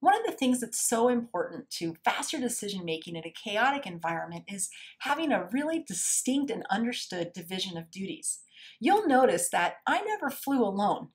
One of the things that's so important to faster decision making in a chaotic environment is having a really distinct and understood division of duties. You'll notice that I never flew alone.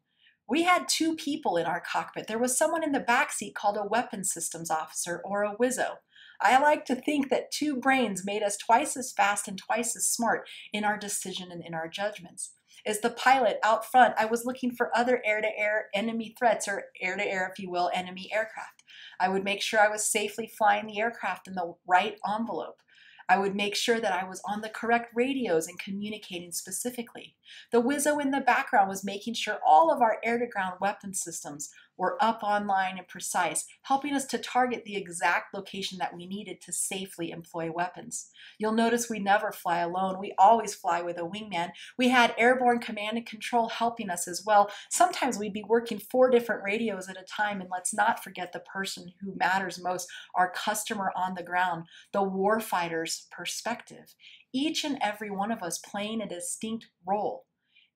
We had two people in our cockpit. There was someone in the back seat called a weapons systems officer or a WISO. I like to think that two brains made us twice as fast and twice as smart in our decision and in our judgments. As the pilot out front, I was looking for other air to air enemy threats, or air to air, if you will, enemy aircraft. I would make sure I was safely flying the aircraft in the right envelope. I would make sure that I was on the correct radios and communicating specifically. The WISO in the background was making sure all of our air to ground weapon systems were up online and precise, helping us to target the exact location that we needed to safely employ weapons. You'll notice we never fly alone. We always fly with a wingman. We had airborne command and control helping us as well. Sometimes we'd be working four different radios at a time, and let's not forget the person who matters most, our customer on the ground, the warfighter's perspective. Each and every one of us playing a distinct role.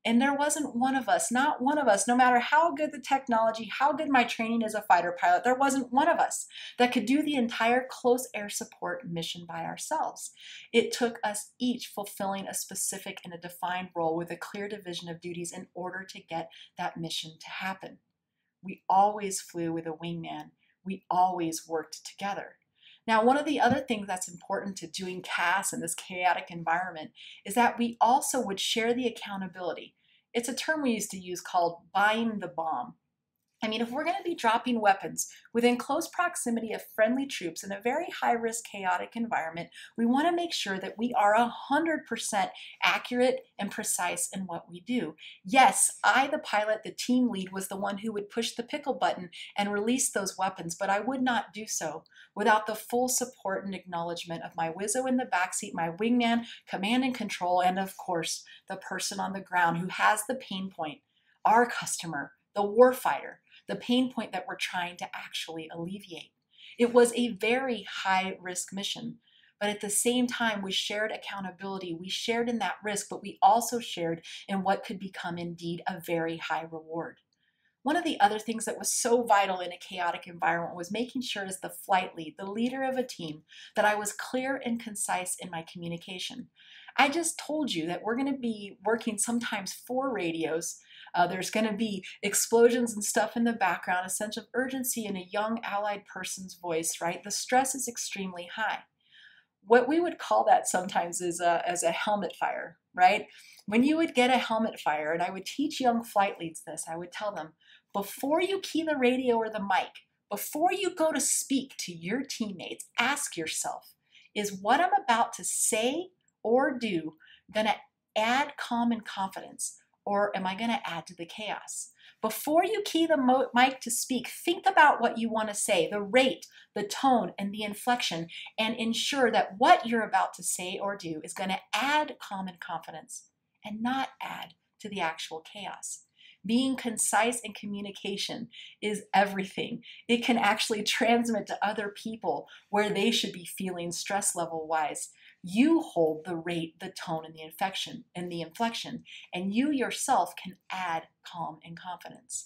And there wasn't one of us, not one of us, no matter how good the technology, how good my training as a fighter pilot, there wasn't one of us that could do the entire close air support mission by ourselves. It took us each fulfilling a specific and a defined role with a clear division of duties in order to get that mission to happen. We always flew with a wingman. We always worked together. Now, one of the other things that's important to doing CAS in this chaotic environment is that we also would share the accountability. It's a term we used to use called buying the bomb. I mean, if we're going to be dropping weapons within close proximity of friendly troops in a very high risk, chaotic environment, we want to make sure that we are 100% accurate and precise in what we do. Yes, I, the pilot, the team lead, was the one who would push the pickle button and release those weapons, but I would not do so without the full support and acknowledgement of my WISO in the backseat, my wingman, command and control, and of course, the person on the ground who has the pain point, our customer, the warfighter the pain point that we're trying to actually alleviate. It was a very high risk mission, but at the same time, we shared accountability. We shared in that risk, but we also shared in what could become indeed a very high reward. One of the other things that was so vital in a chaotic environment was making sure, as the flight lead, the leader of a team, that I was clear and concise in my communication. I just told you that we're going to be working sometimes four radios uh, there's going to be explosions and stuff in the background, a sense of urgency in a young allied person's voice, right? The stress is extremely high. What we would call that sometimes is a, as a helmet fire, right? When you would get a helmet fire, and I would teach young flight leads this, I would tell them, before you key the radio or the mic, before you go to speak to your teammates, ask yourself, is what I'm about to say or do going to add calm and confidence? Or am I going to add to the chaos? Before you key the mic to speak, think about what you want to say, the rate, the tone, and the inflection, and ensure that what you're about to say or do is going to add calm and confidence and not add to the actual chaos. Being concise in communication is everything. It can actually transmit to other people where they should be feeling stress level wise. You hold the rate, the tone, and the infection and the inflection, and you yourself can add calm and confidence.